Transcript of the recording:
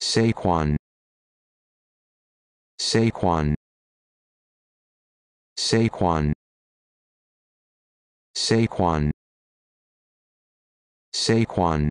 Saquon Saquon Saquon Saquon Saquon